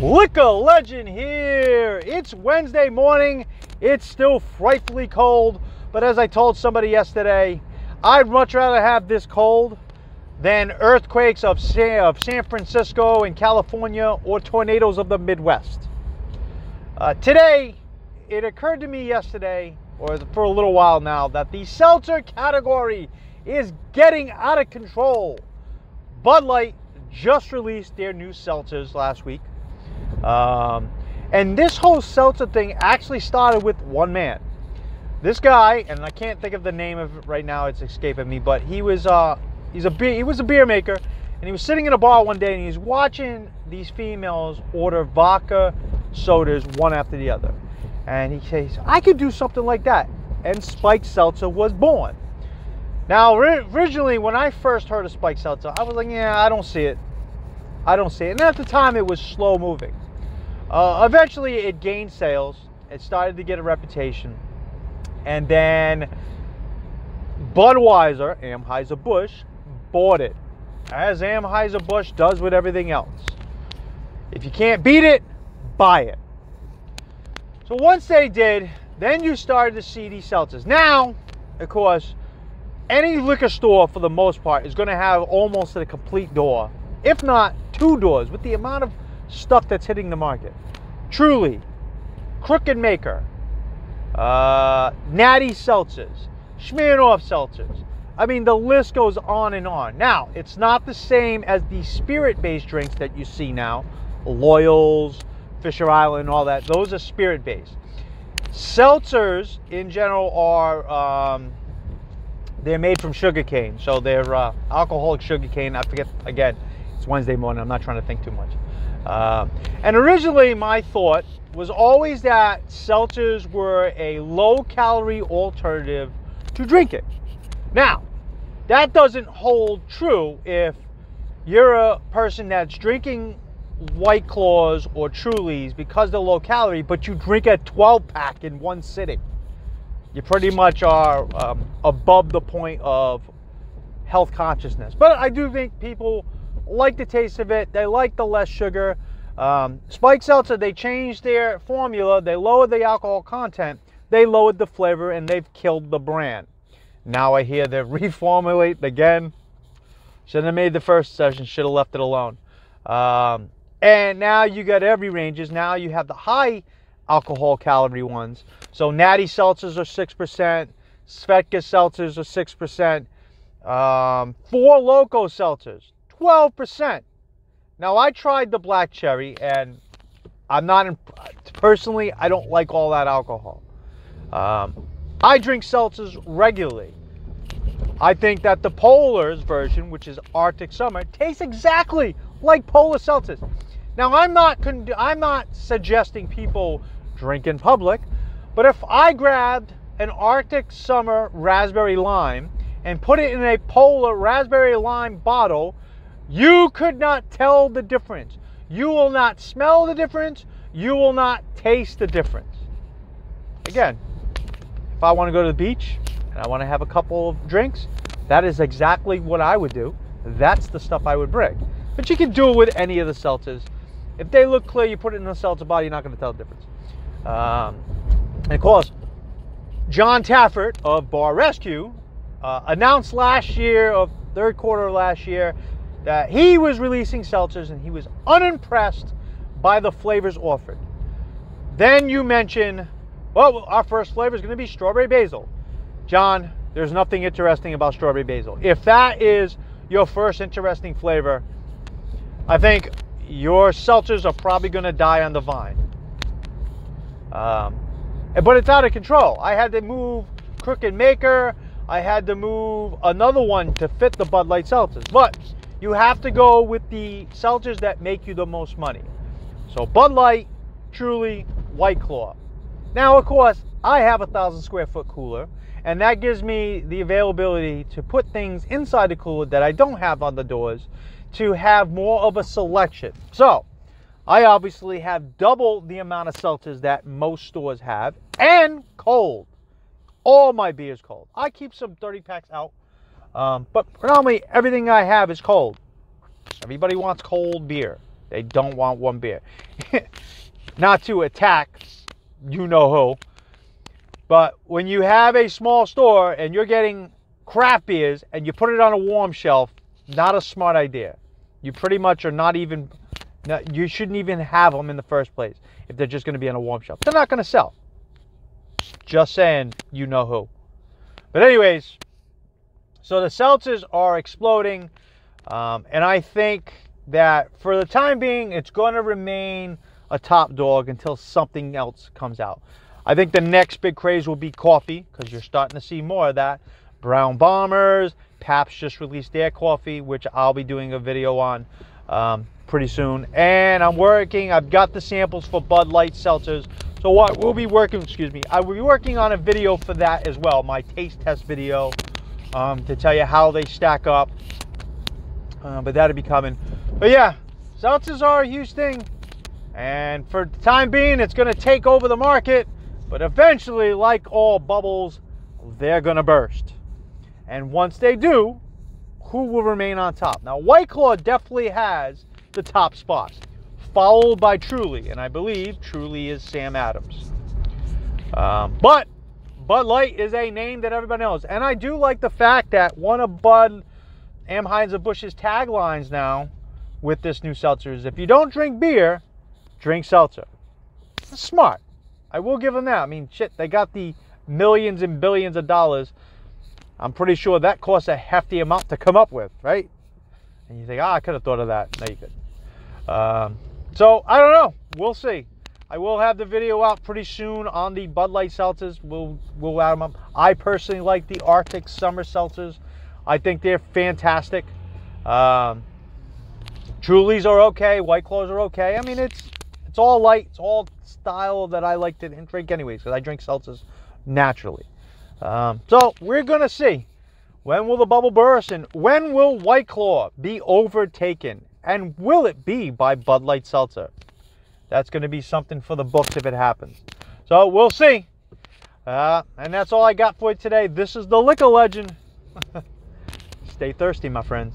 Liquor legend here. It's Wednesday morning. It's still frightfully cold, but as I told somebody yesterday, I'd much rather have this cold than earthquakes of San, of San Francisco and California or tornadoes of the Midwest. Uh, today, it occurred to me yesterday, or for a little while now, that the seltzer category is getting out of control. Bud Light just released their new seltzers last week. Um, and this whole seltzer thing actually started with one man. This guy, and I can't think of the name of it right now; it's escaping me. But he was uh, he's a beer, he was a beer maker, and he was sitting in a bar one day and he's watching these females order vodka sodas one after the other, and he says, "I could do something like that." And Spike Seltzer was born. Now, originally, when I first heard of Spike Seltzer, I was like, "Yeah, I don't see it. I don't see it." And at the time, it was slow moving. Uh, eventually, it gained sales. It started to get a reputation. And then Budweiser, Anheuser-Busch, bought it, as Anheuser-Busch does with everything else. If you can't beat it, buy it. So once they did, then you started to see these seltzers. Now, of course, any liquor store, for the most part, is going to have almost a complete door, if not two doors, with the amount of stuff that's hitting the market. Truly, Crook & Marker, uh, Natty Seltzers, Smirnoff Seltzers. I mean, the list goes on and on. Now, it's not the same as the spirit based drinks that you see now Loyals, Fisher Island, all that. Those are spirit based. Seltzers, in general, are. Um, they're made from sugarcane, so they're uh, alcoholic sugarcane. I forget again. It's Wednesday morning. I'm not trying to think too much. Uh, and originally, my thought was always that seltzers were a low calorie alternative to drinking. Now, that doesn't hold true if you're a person that's drinking White Claws or Trulies because they're low calorie, but you drink a 12 pack in one sitting. You pretty much are um, above the point of health consciousness. But I do think people like the taste of it. They like the less sugar. Um, Spike Seltzer, they changed their formula. They lowered the alcohol content. They lowered the flavor and they've killed the brand. Now I hear they're reformulating again. Shouldn't have made the first session. Should have left it alone. Um, and now you got every ranges. Now you have the high alcohol calorie ones. So Natty Seltzers are 6%. Svedka Seltzers are 6%. Um, Four Loko Seltzers, 12%. Now I tried the black cherry, and I'm not personally. I don't like all that alcohol. Um, I drink seltzers regularly. I think that the Polar's version, which is Arctic Summer, tastes exactly like Polar seltzers. Now I'm not con- I'm not suggesting people drink in public, but if I grabbed an Arctic Summer raspberry lime and put it in a Polar raspberry lime bottle you could not tell the difference. You will not smell the difference. You will not taste the difference. Again, if I want to go to the beach and I want to have a couple of drinks, that is exactly what I would do. That's the stuff I would bring. But you can do it with any of the seltzers. If they look clear, you put it in a seltzer bottle, you're not going to tell the difference. Um, and of course, Jon Taffer of Bar Rescue uh, announced last year, of third quarter of last year, that he was releasing seltzers and he was unimpressed by the flavors offered. Then you mention, well, our first flavor is going to be strawberry basil. Jon, there's nothing interesting about strawberry basil. If that is your first interesting flavor, I think your seltzers are probably going to die on the vine. Um, but it's out of control. I had to move Crook & Marker. I had to move another one to fit the Bud Light seltzers. But you have to go with the seltzers that make you the most money. So Bud Light, Truly, White Claw. Now, of course, I have a thousand square foot cooler, and that gives me the availability to put things inside the cooler that I don't have on the doors to have more of a selection. So, I obviously have double the amount of seltzers that most stores have, and cold. All my beers cold. I keep some 30 packs out um, but predominantly everything I have is cold. Everybody wants cold beer. They don't want warm beer. Not to attack you know who, but when you have a small store and you're getting craft beers and you put it on a warm shelf, not a smart idea. You pretty much are not even, you shouldn't even have them in the first place if they're just going to be on a warm shelf. They're not going to sell. Just saying, you know who. But, anyways, so the seltzers are exploding. Um, and I think that for the time being, it's going to remain a top dog until something else comes out. I think the next big craze will be coffee because you're starting to see more of that. Brown Bombers, Pabst just released their coffee, which I'll be doing a video on um, pretty soon. And I'm working, I've got the samples for Bud Light seltzers. So what we'll be working, excuse me, I will be working on a video for that as well, my taste test video um, to tell you how they stack up. Uh, but that'll be coming. But yeah, seltzers are a huge thing. And for the time being, it's going to take over the market. But eventually, like all bubbles, they're going to burst. And once they do, who will remain on top? Now, White Claw definitely has the top spot, followed by Truly. And I believe Truly is Sam Adams. Um, but Bud Light is a name that everybody knows. And I do like the fact that one of Bud Anheuser-Busch's taglines now with this new seltzer is if you don't drink beer, drink seltzer. That's smart. I will give them that. I mean, shit, they got the millions and billions of dollars. I'm pretty sure that costs a hefty amount to come up with, right? And you think, ah, oh, I could have thought of that. No, you could. Um, so I don't know. We'll see. I will have the video out pretty soon on the Bud Light seltzers. We'll we'll add them up. I personally like the Arctic Summer seltzers. I think they're fantastic. Um, Trulies are okay. White Claws are okay. I mean, it's it's all light. It's all style that I like to drink anyways because I drink seltzers naturally. Um, so we're gonna see. When will the bubble burst and when will White Claw be overtaken? And will it be by Bud Light Seltzer? That's going to be something for the books if it happens. So we'll see. Uh, and that's all I got for you today. This is the Liquor Legend. Stay thirsty, my friends.